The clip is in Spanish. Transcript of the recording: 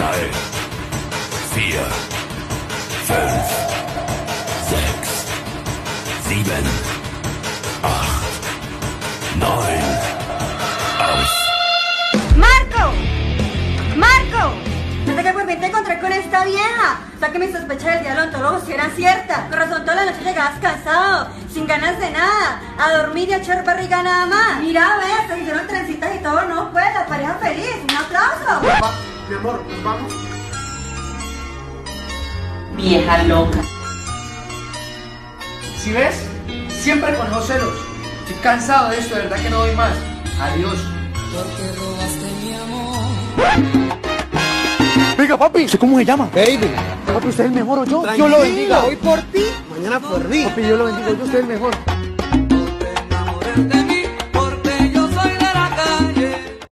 drei, vier, fünf, sechs, sieben, acht, neun, aus. ¡Marco! ¡Marco! Desde que por fin te encontré con esta vieja. O sea que mis sospechas del diablo ontólogo si eran ciertas. Por razón toda la noche llegabas cansado, sin ganas de nada, a dormir y a echar barriga nada más. Mira, ve, se hicieron trencitas y todo, no, pues, la pareja feliz. Un aplauso. Mi amor, ¿nos vamos? Vieja loca. Si ves, siempre con los celos. Estoy cansado de esto, de verdad que no doy más. Adiós. Venga, papi, ¿usted cómo se llama? Baby. Papi, usted es el mejor o yo. Yo lo bendiga. Hoy por ti, mañana por mí. Papi, yo lo bendigo, yo soy el mejor.